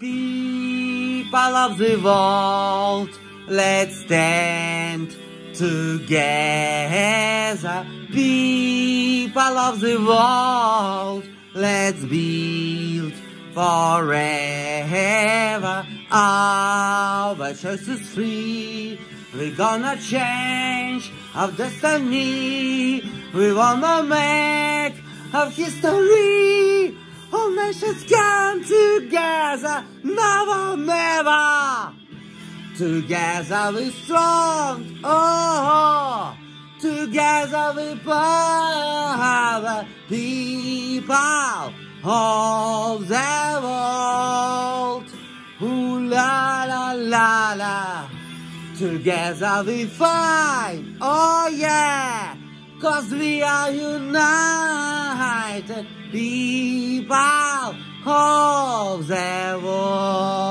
People of the world, let's stand together. People of the world, let's build forever. Our choice is free. We're gonna change our destiny. We wanna make our history. Together, never, never. Together we strong, oh, together we power, people of the world. Ooh la la la la, together we fight, oh yeah, cause we are united, people of world.